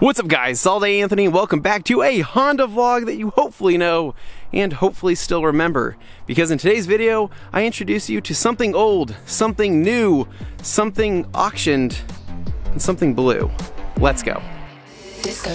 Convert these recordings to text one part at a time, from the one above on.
What's up guys, All Day Anthony. Welcome back to a Honda vlog that you hopefully know and hopefully still remember. Because in today's video, I introduce you to something old, something new, something auctioned, and something blue. Let's go. Disco.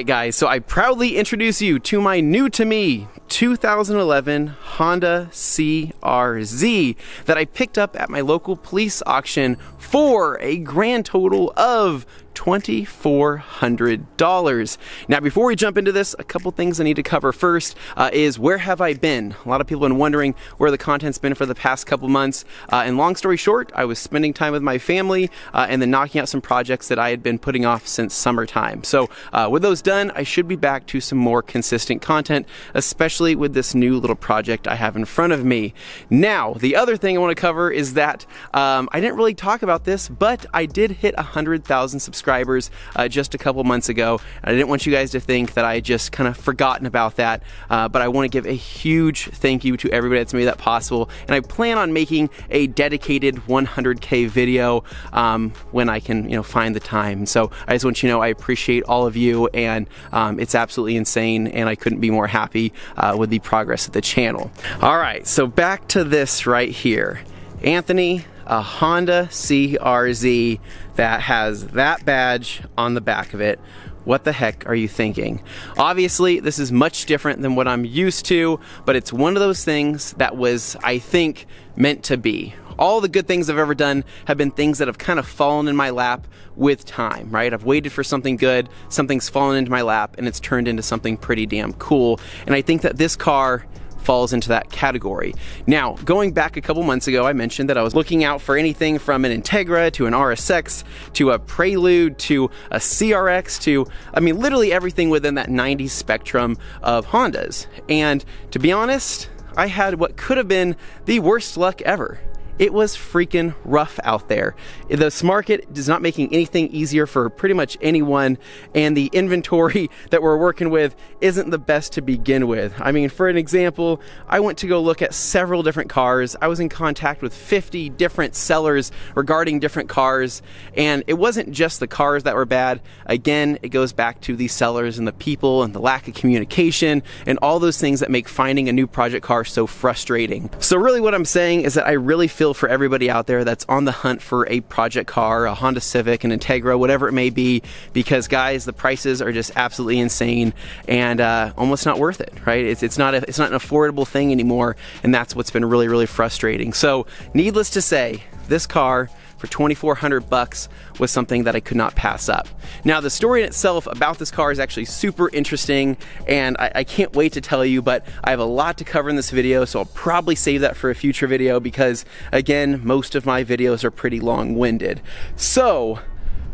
Right, guys, so I proudly introduce you to my new to me 2011 Honda CRZ that I picked up at my local police auction for a grand total of $2,400. Now, before we jump into this, a couple things I need to cover first uh, is where have I been? A lot of people have been wondering where the content's been for the past couple months. Uh, and long story short, I was spending time with my family uh, and then knocking out some projects that I had been putting off since summertime. So, uh, with those done, I should be back to some more consistent content, especially with this new little project I have in front of me. Now, the other thing I want to cover is that um, I didn't really talk about this, but I did hit 100,000 subscribers subscribers uh, just a couple months ago. And I didn't want you guys to think that I just kind of forgotten about that, uh, but I want to give a huge thank you to everybody that's made that possible. And I plan on making a dedicated 100K video um, when I can, you know, find the time. So I just want you to know I appreciate all of you, and um, it's absolutely insane, and I couldn't be more happy uh, Uh, with the progress of the channel. All right, so back to this right here. Anthony, a Honda CRZ that has that badge on the back of it. What the heck are you thinking? Obviously, this is much different than what I'm used to, but it's one of those things that was, I think, meant to be. All the good things I've ever done have been things that have kind of fallen in my lap with time, right? I've waited for something good, something's fallen into my lap, and it's turned into something pretty damn cool. And I think that this car falls into that category. Now, going back a couple months ago, I mentioned that I was looking out for anything from an Integra to an RSX to a Prelude to a CRX to, I mean, literally everything within that 90s spectrum of Hondas. And to be honest, I had what could have been the worst luck ever. It was freaking rough out there. The market is not making anything easier for pretty much anyone, and the inventory that we're working with isn't the best to begin with. I mean, for an example, I went to go look at several different cars. I was in contact with 50 different sellers regarding different cars, and it wasn't just the cars that were bad. Again, it goes back to the sellers and the people and the lack of communication and all those things that make finding a new project car so frustrating. So, really, what I'm saying is that I really feel feel for everybody out there that's on the hunt for a project car, a Honda Civic, an Integra, whatever it may be, because guys, the prices are just absolutely insane and uh, almost not worth it, right? It's, it's not a, it's not an affordable thing anymore, and that's what's been really really frustrating. So, needless to say, this car for 2400 bucks was something that I could not pass up. Now the story in itself about this car is actually super interesting and I, I, can't wait to tell you but I have a lot to cover in this video so I'll probably save that for a future video because again most of my videos are pretty long-winded. So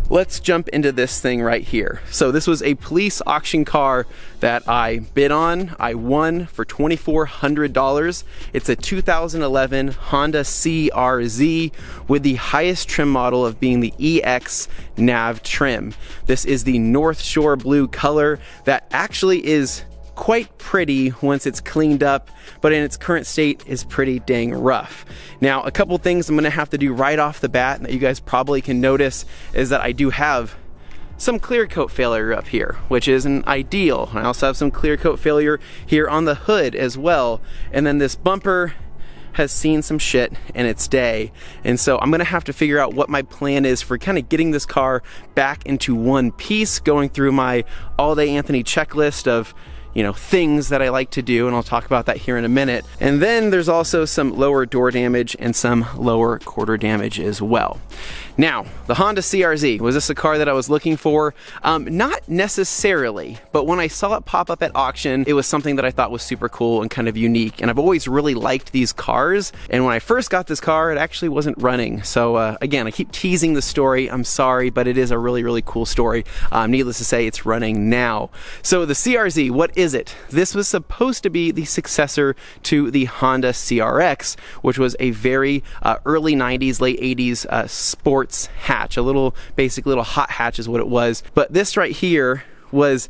let's jump into this thing right here. So this was a police auction car that I bid on. I won for $2,400. It's a 2011 Honda CRZ with the highest trim model of being the EX nav trim. This is the North Shore blue color that actually is quite pretty once it's cleaned up, but in its current state is pretty dang rough. Now, a couple things I'm gonna have to do right off the bat that you guys probably can notice is that I do have some clear coat failure up here, which isn't ideal. I also have some clear coat failure here on the hood as well. And then this bumper has seen some shit in its day. And so I'm gonna have to figure out what my plan is for kind of getting this car back into one piece, going through my all day Anthony checklist of you know, things that I like to do, and I'll talk about that here in a minute. And then there's also some lower door damage and some lower quarter damage as well. Now, the Honda CRZ, was this a car that I was looking for? Um, not necessarily, but when I saw it pop up at auction, it was something that I thought was super cool and kind of unique. And I've always really liked these cars. And when I first got this car, it actually wasn't running. So uh, again, I keep teasing the story. I'm sorry, but it is a really, really cool story. Um, needless to say, it's running now. So the CRZ, what is it? This was supposed to be the successor to the Honda CRX, which was a very uh, early 90s, late 80s uh, sport sports hatch, a little basic little hot hatch is what it was. But this right here was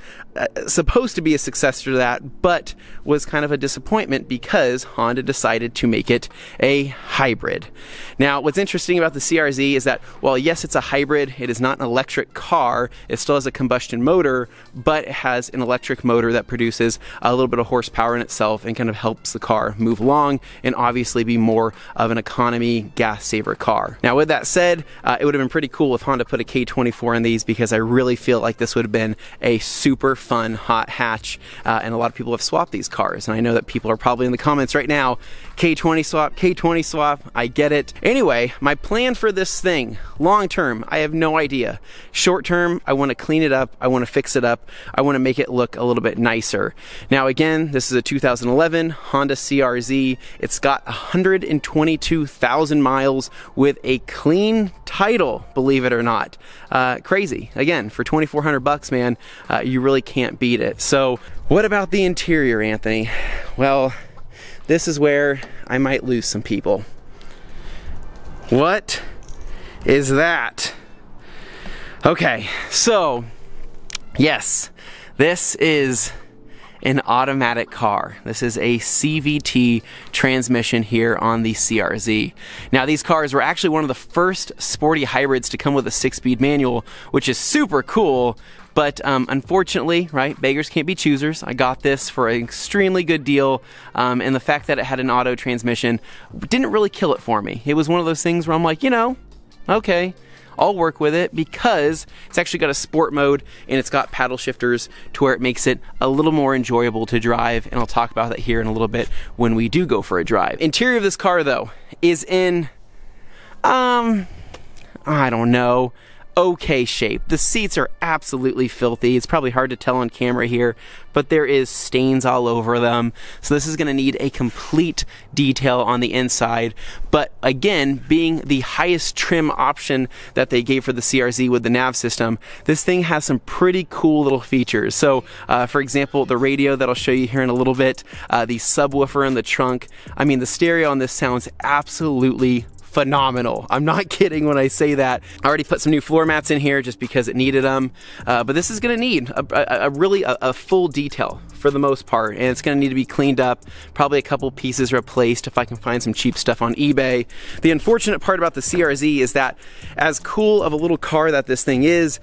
supposed to be a successor to that, but was kind of a disappointment because Honda decided to make it a hybrid. Now, what's interesting about the CRZ is that while yes, it's a hybrid, it is not an electric car. It still has a combustion motor, but it has an electric motor that produces a little bit of horsepower in itself and kind of helps the car move along and obviously be more of an economy gas saver car. Now, with that said, uh, it would have been pretty cool if Honda put a K24 in these because I really feel like this would have been a super fun hot hatch, uh, and a lot of people have swapped these cars. And I know that people are probably in the comments right now, K20 swap, K20 swap, I get it. Anyway, my plan for this thing, long term, I have no idea. Short term, I want to clean it up, I want to fix it up, I want to make it look a little bit nicer. Now, again, this is a 2011 Honda CRZ. It's got 122,000 miles with a clean title, believe it or not. Uh, crazy. Again, for 2,400 bucks, man, uh, you really can't beat it. So, what about the interior, Anthony? Well, this is where I might lose some people. What is that? Okay, so, yes, this is an automatic car. This is a CVT transmission here on the CRZ. Now these cars were actually one of the first sporty hybrids to come with a six-speed manual, which is super cool, but um, unfortunately, right, beggars can't be choosers. I got this for an extremely good deal, um, and the fact that it had an auto transmission didn't really kill it for me. It was one of those things where I'm like, you know, okay, I'll work with it because it's actually got a sport mode and it's got paddle shifters to where it makes it a little more enjoyable to drive. And I'll talk about that here in a little bit when we do go for a drive. Interior of this car though is in, um, I don't know, okay shape. The seats are absolutely filthy. It's probably hard to tell on camera here, but there is stains all over them. So this is going to need a complete detail on the inside. But again, being the highest trim option that they gave for the CRZ with the nav system, this thing has some pretty cool little features. So uh, for example, the radio that I'll show you here in a little bit, uh, the subwoofer in the trunk. I mean, the stereo on this sounds absolutely phenomenal. I'm not kidding when I say that. I already put some new floor mats in here just because it needed them, uh, but this is gonna need a, a, a really a, a, full detail for the most part, and it's gonna need to be cleaned up, probably a couple pieces replaced if I can find some cheap stuff on eBay. The unfortunate part about the CRZ is that as cool of a little car that this thing is,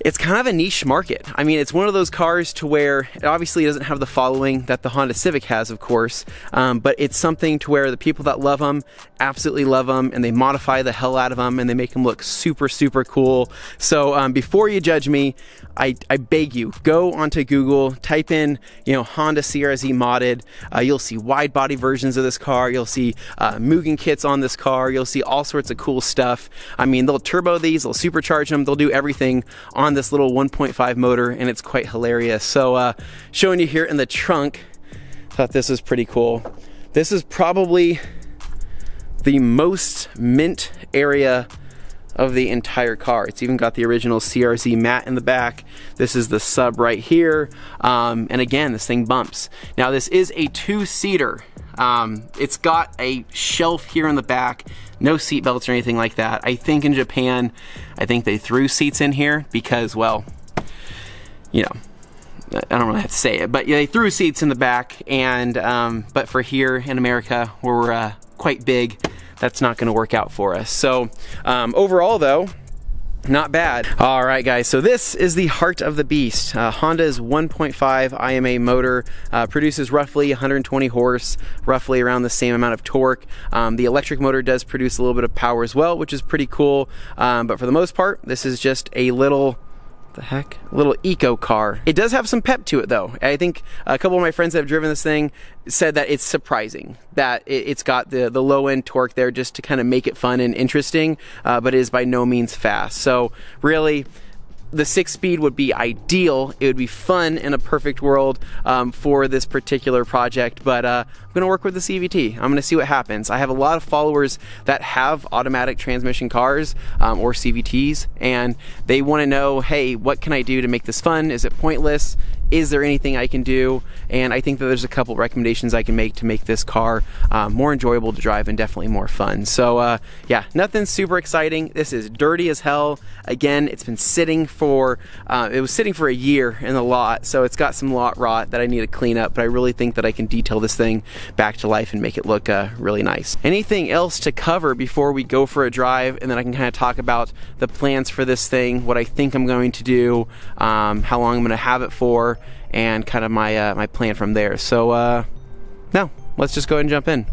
it's kind of a niche market. I mean, it's one of those cars to where it obviously doesn't have the following that the Honda Civic has, of course, um, but it's something to where the people that love them absolutely love them and they modify the hell out of them and they make them look super, super cool. So um, before you judge me, I, I, beg you, go onto Google, type in, you know, Honda CRZ modded. Uh, you'll see wide body versions of this car. You'll see uh, Mugen kits on this car. You'll see all sorts of cool stuff. I mean, they'll turbo these, they'll supercharge them, they'll do everything on this little 1.5 motor, and it's quite hilarious. So, uh, showing you here in the trunk, thought this was pretty cool. This is probably the most mint area of the entire car. It's even got the original CRZ mat in the back. This is the sub right here. Um, and again, this thing bumps. Now this is a two-seater. Um, it's got a shelf here in the back, no seat belts or anything like that. I think in Japan, I think they threw seats in here because, well, you know, I don't really have to say it, but they threw seats in the back. And um, but for here in America, where we're uh, quite big, that's not to work out for us. So um, overall, though, not bad. All right, guys, so this is the heart of the beast. Uh, Honda's 1.5 IMA motor uh, produces roughly 120 horse, roughly around the same amount of torque. Um, the electric motor does produce a little bit of power as well, which is pretty cool. Um, but for the most part, this is just a little the heck? A little eco car. It does have some pep to it though. I think a couple of my friends that have driven this thing said that it's surprising that it's got the, the low end torque there just to kind of make it fun and interesting, uh, but it is by no means fast. So really, the six speed would be ideal. It would be fun in a perfect world um, for this particular project, but uh, I'm gonna work with the CVT. I'm gonna see what happens. I have a lot of followers that have automatic transmission cars um, or CVTs, and they wanna know, hey, what can I do to make this fun? Is it pointless? is there anything I can do? And I think that there's a couple recommendations I can make to make this car uh, more enjoyable to drive and definitely more fun. So uh, yeah, nothing super exciting. This is dirty as hell. Again, it's been sitting for, uh, it was sitting for a year in the lot, so it's got some lot rot that I need to clean up, but I really think that I can detail this thing back to life and make it look uh, really nice. Anything else to cover before we go for a drive and then I can kind of talk about the plans for this thing, what I think I'm going to do, um, how long I'm going to have it for, and kind of my uh, my plan from there. So uh, now let's just go ahead and jump in.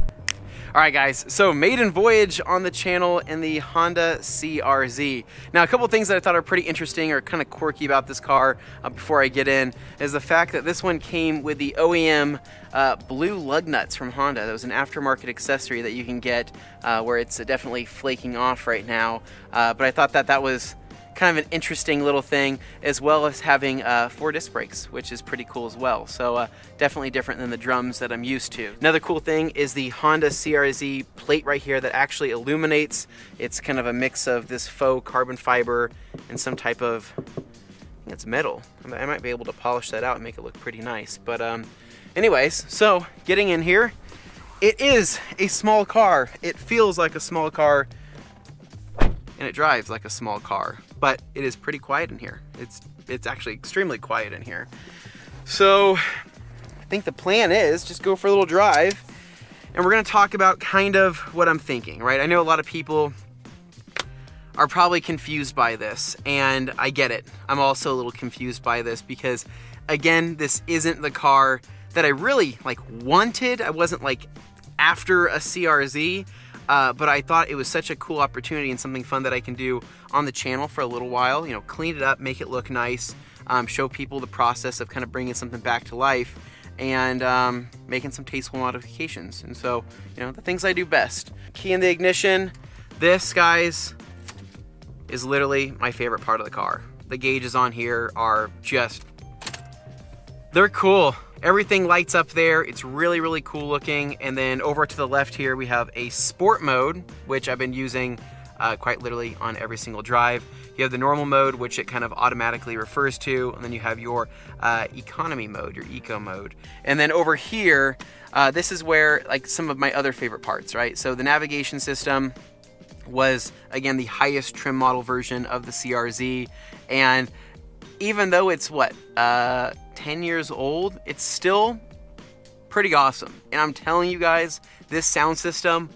All right, guys, so maiden voyage on the channel in the Honda CRZ. Now, a couple things that I thought are pretty interesting or kind of quirky about this car uh, before I get in is the fact that this one came with the OEM uh, blue lug nuts from Honda. That was an aftermarket accessory that you can get uh, where it's definitely flaking off right now. Uh, but I thought that that was kind of an interesting little thing, as well as having uh, four disc brakes, which is pretty cool as well. So uh, definitely different than the drums that I'm used to. Another cool thing is the Honda CRZ plate right here that actually illuminates. It's kind of a mix of this faux carbon fiber and some type of, it's metal. I might be able to polish that out and make it look pretty nice. But um, anyways, so getting in here, it is a small car. It feels like a small car and it drives like a small car but it is pretty quiet in here. It's, it's actually extremely quiet in here. So I think the plan is just go for a little drive and we're gonna talk about kind of what I'm thinking, right? I know a lot of people are probably confused by this and I get it. I'm also a little confused by this because again, this isn't the car that I really like wanted. I wasn't like after a CRZ. Uh, but I thought it was such a cool opportunity and something fun that I can do on the channel for a little while. You know, clean it up, make it look nice, um, show people the process of kind of bringing something back to life and um, making some tasteful modifications. And so, you know, the things I do best. Key in the ignition. This, guys, is literally my favorite part of the car. The gauges on here are just, they're cool. Everything lights up there. It's really, really cool looking. And then over to the left here, we have a sport mode, which I've been using uh, quite literally on every single drive. You have the normal mode, which it kind of automatically refers to, and then you have your uh, economy mode, your eco mode. And then over here, uh, this is where like some of my other favorite parts, right? So the navigation system was again the highest trim model version of the CRZ, and even though it's what uh, 10 years old, it's still pretty awesome. And I'm telling you guys, this sound system,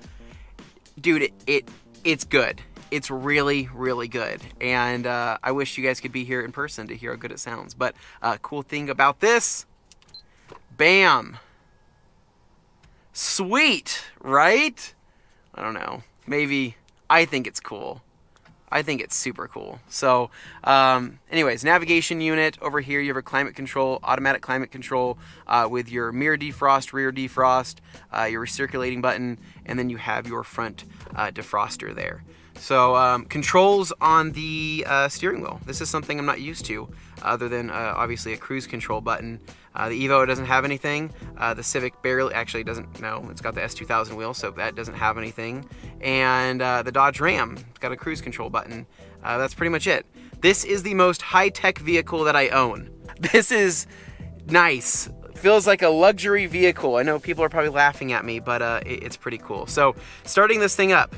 dude, it, it it's good. It's really, really good. And uh, I wish you guys could be here in person to hear how good it sounds. But uh, cool thing about this, bam. Sweet, right? I don't know. Maybe I think it's cool. I think it's super cool. So, um, anyways, navigation unit over here. You have a climate control, automatic climate control uh, with your mirror defrost, rear defrost, uh, your recirculating button, and then you have your front uh, defroster there. So um, controls on the uh, steering wheel. This is something I'm not used to, other than uh, obviously a cruise control button. Uh, the Evo doesn't have anything. Uh, the Civic barely, actually doesn't, no, it's got the S2000 wheel, so that doesn't have anything. And uh, the Dodge Ram, it's got a cruise control button. Uh, that's pretty much it. This is the most high-tech vehicle that I own. This is nice feels like a luxury vehicle. I know people are probably laughing at me, but uh, it's pretty cool. So starting this thing up,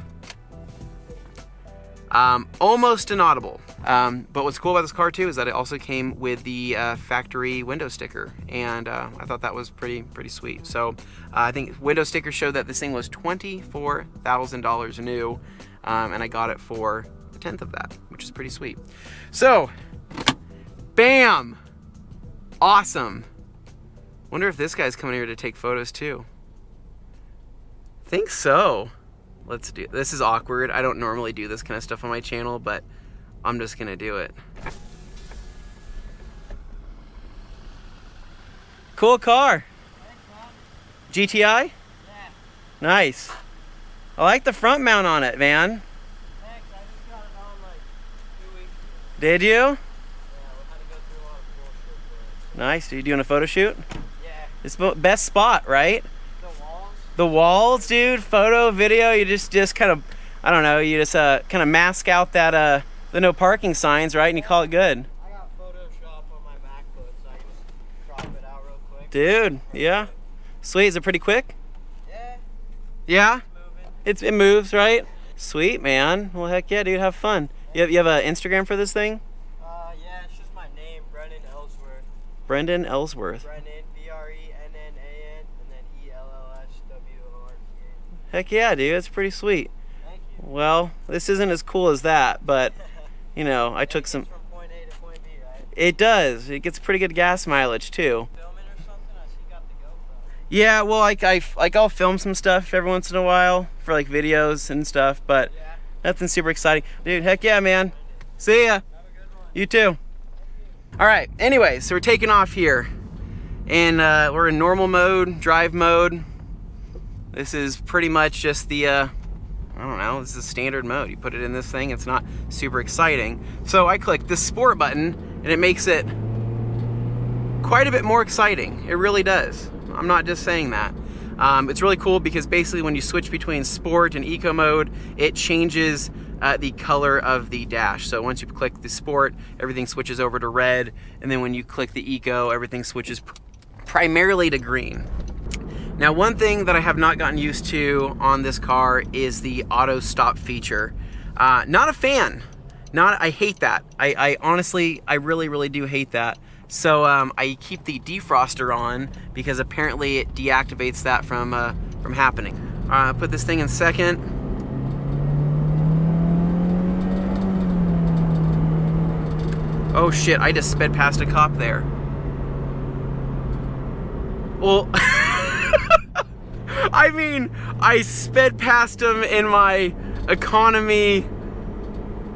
um, almost inaudible. Um, but what's cool about this car too is that it also came with the uh, factory window sticker, and uh, I thought that was pretty pretty sweet. So uh, I think window sticker showed that this thing was twenty four thousand dollars new, um, and I got it for a tenth of that, which is pretty sweet. So, bam, awesome. Wonder if this guy's coming here to take photos too. Think so. Let's do, this is awkward. I don't normally do this kind of stuff on my channel, but I'm just gonna do it. Cool car. GTI? Yeah. Nice. I like the front mount on it, man. Thanks, it on like Did you? Nice. Are you doing a photo shoot? Yeah. It's the best spot, right? The walls. The walls, dude. Photo, video. You just just kind of, I don't know. You just uh, kind of mask out that uh, the no parking signs, right? And you call it good. I got Photoshop on my MacBook, so I can just crop it out real quick. Dude, yeah. Sweet. Is it pretty quick? Yeah, Yeah. It's it moves, right? Sweet, man. Well, heck yeah, dude. Have fun. You have, you have an Instagram for this thing? Uh, yeah, it's just my name, Brennan Ellsworth. Brendan Ellsworth. Brennan, B R E N N A N, and then E L L S W O R T Heck yeah, dude. It's pretty sweet. Thank you. Well, this isn't as cool as that, but you know, I took some. point A to point B, right? It does. It gets pretty good gas mileage too. Filming or something? I see you got the GoPro. Yeah, well, like I like I'll film some stuff every once in a while for like videos and stuff, but Yeah. nothing super exciting. Dude, heck yeah, man. See ya. Have a good one. You too. All right. Anyway, so we're taking off here, and uh, we're in normal mode, drive mode. This is pretty much just the, uh, I don't know, this is standard mode. You put it in this thing, it's not super exciting. So I click the sport button, and it makes it quite a bit more exciting. It really does. I'm not just saying that. Um, it's really cool because basically when you switch between sport and eco mode, it changes uh, the color of the dash. So once you click the sport, everything switches over to red, and then when you click the eco, everything switches pr- primarily to green. Now, one thing that I have not gotten used to on this car is the auto stop feature. Uh, not a fan. Not, I hate that. I, I honestly, I really, really do hate that. So um, I keep the defroster on because apparently it deactivates that from uh, from happening. Uh, put this thing in second. Oh shit! I just sped past a cop there. Well. I mean, I sped past him in my economy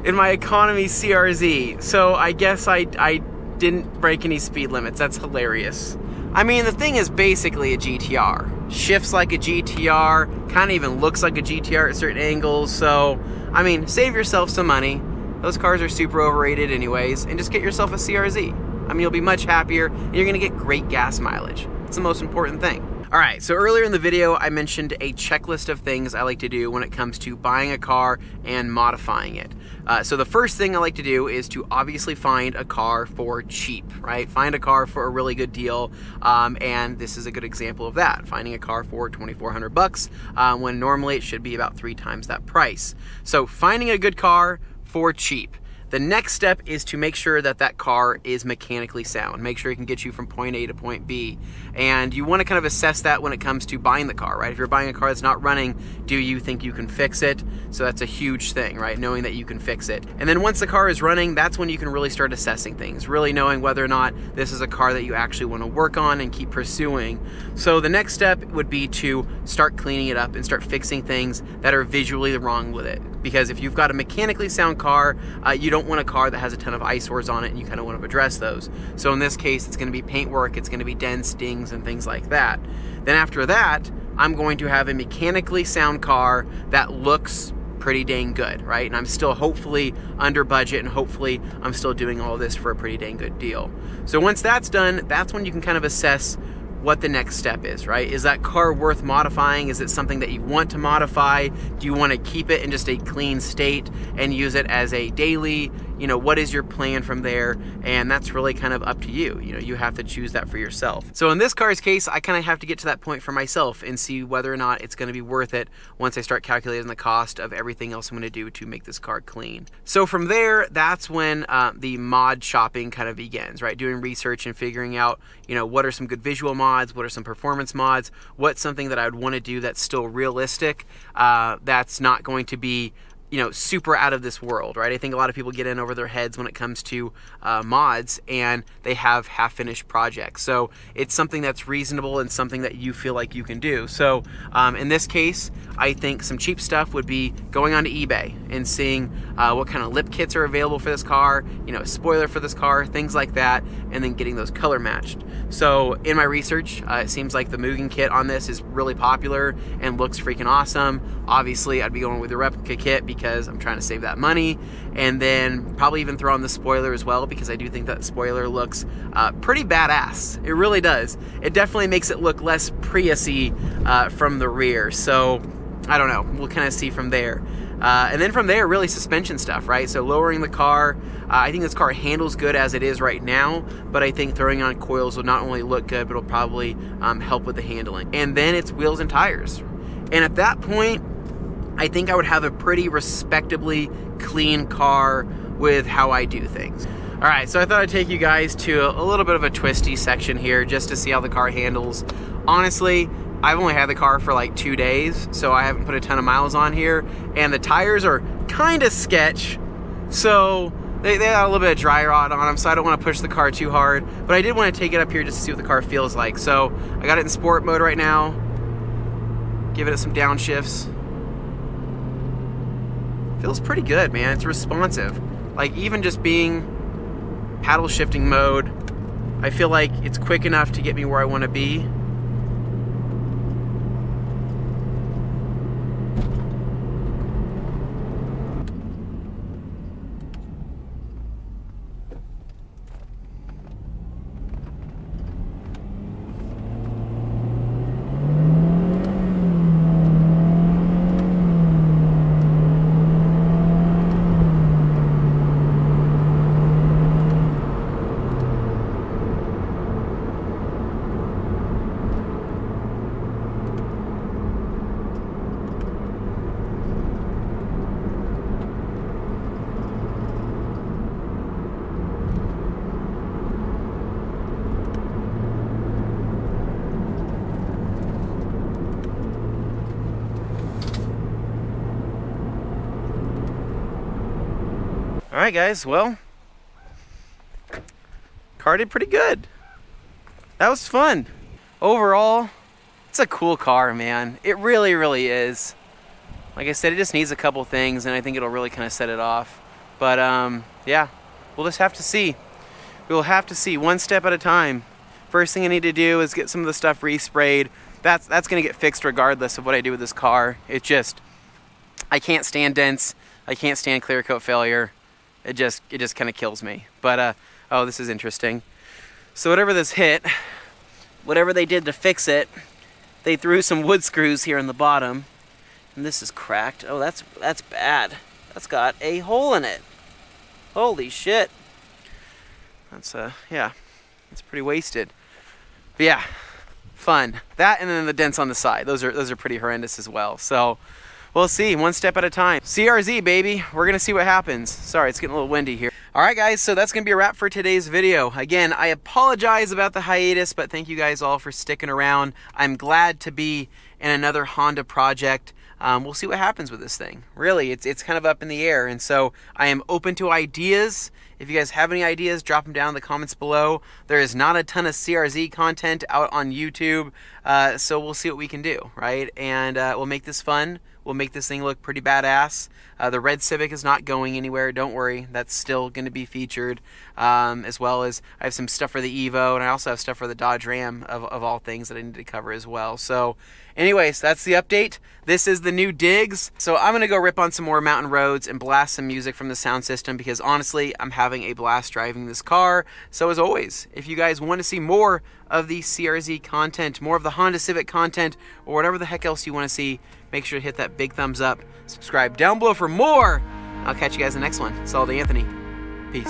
in my economy CRZ. So I guess I I didn't break any speed limits. That's hilarious. I mean, the thing is basically a GTR. Shifts like a GTR, kind of even looks like a GTR at certain angles. So, I mean, save yourself some money. Those cars are super overrated anyways, and just get yourself a CRZ. I mean, you'll be much happier, and you're gonna get great gas mileage. It's the most important thing. All right, so earlier in the video, I mentioned a checklist of things I like to do when it comes to buying a car and modifying it. Uh, so the first thing I like to do is to obviously find a car for cheap, right? Find a car for a really good deal, um, and this is a good example of that. Finding a car for 2,400 bucks uh, when normally it should be about three times that price. So finding a good car for cheap. The next step is to make sure that that car is mechanically sound. Make sure it can get you from point A to point B. And you want to kind of assess that when it comes to buying the car, right? If you're buying a car that's not running, do you think you can fix it? So that's a huge thing, right? Knowing that you can fix it. And then once the car is running, that's when you can really start assessing things, really knowing whether or not this is a car that you actually want to work on and keep pursuing. So the next step would be to start cleaning it up and start fixing things that are visually wrong with it because if you've got a mechanically sound car, uh, you don't want a car that has a ton of eyesores on it, and you kind of want to address those. So in this case, it's going to be paintwork, it's going to be dents, dings, and things like that. Then after that, I'm going to have a mechanically sound car that looks pretty dang good, right? And I'm still hopefully under budget, and hopefully I'm still doing all this for a pretty dang good deal. So once that's done, that's when you can kind of assess what the next step is, right? Is that car worth modifying? Is it something that you want to modify? Do you want to keep it in just a clean state and use it as a daily? You know, what is your plan from there? And that's really kind of up to you. You know, you have to choose that for yourself. So in this car's case, I kind of have to get to that point for myself and see whether or not it's going to be worth it once I start calculating the cost of everything else I'm going to do to make this car clean. So from there, that's when uh, the mod shopping kind of begins, right? Doing research and figuring out, you know, what are some good visual mods, what are some performance mods, what's something that I would want to do that's still realistic, uh, that's not going to be you know, super out of this world, right? I think a lot of people get in over their heads when it comes to uh, mods and they have half finished projects. So it's something that's reasonable and something that you feel like you can do. So um, in this case, I think some cheap stuff would be going onto eBay and seeing uh, what kind of lip kits are available for this car, you know, a spoiler for this car, things like that, and then getting those color matched. So in my research, uh, it seems like the Mugen kit on this is really popular and looks freaking awesome. Obviously, I'd be going with the replica kit because I'm trying to save that money. And then probably even throw on the spoiler as well because I do think that spoiler looks uh, pretty badass. It really does. It definitely makes it look less Priusy uh, from the rear. So I don't know. We'll kind of see from there. Uh, and then from there, really suspension stuff, right? So lowering the car. Uh, I think this car handles good as it is right now, but I think throwing on coils will not only look good, but it'll probably um, help with the handling. And then it's wheels and tires. And at that point, I think I would have a pretty respectably clean car with how I do things. All right, so I thought I'd take you guys to a, little bit of a twisty section here just to see how the car handles. Honestly, I've only had the car for like two days, so I haven't put a ton of miles on here, and the tires are kind of sketch, so they, they a little bit of dry rot on them, so I don't want to push the car too hard, but I did want to take it up here just to see what the car feels like. So I got it in sport mode right now, giving it some downshifts. Feels pretty good, man. It's responsive. Like even just being paddle shifting mode, I feel like it's quick enough to get me where I want to be. All right, guys. Well, car did pretty good. That was fun. Overall, it's a cool car, man. It really, really is. Like I said, it just needs a couple things, and I think it'll really kind of set it off. But um, yeah, we'll just have to see. We'll have to see one step at a time. First thing I need to do is get some of the stuff resprayed. That's that's gonna get fixed regardless of what I do with this car. It just, I can't stand dents. I can't stand clear coat failure it just it just kind of kills me. But uh, oh, this is interesting. So whatever this hit, whatever they did to fix it, they threw some wood screws here in the bottom, and this is cracked. Oh, that's that's bad. That's got a hole in it. Holy shit. That's uh yeah, it's pretty wasted. But yeah, fun. That and then the dents on the side. Those are those are pretty horrendous as well. So we'll see, one step at a time. CRZ, baby. We're gonna see what happens. Sorry, it's getting a little windy here. All right, guys, so that's gonna be a wrap for today's video. Again, I apologize about the hiatus, but thank you guys all for sticking around. I'm glad to be in another Honda project. Um, we'll see what happens with this thing. Really, it's, it's kind of up in the air, and so I am open to ideas. If you guys have any ideas, drop them down in the comments below. There is not a ton of CRZ content out on YouTube, uh, so we'll see what we can do, right? And uh, we'll make this fun will make this thing look pretty badass. Uh, the red Civic is not going anywhere. Don't worry, that's still going to be featured. Um, as well as I have some stuff for the Evo, and I also have stuff for the Dodge Ram of, of all things that I need to cover as well. So, anyways, that's the update. This is the new digs. So I'm gonna go rip on some more mountain roads and blast some music from the sound system because honestly, I'm having a blast driving this car. So as always, if you guys want to see more of the CRZ content, more of the Honda Civic content, or whatever the heck else you want to see, make sure to hit that big thumbs up. Subscribe down below for more. I'll catch you guys in the next one. Solid Anthony. Peace.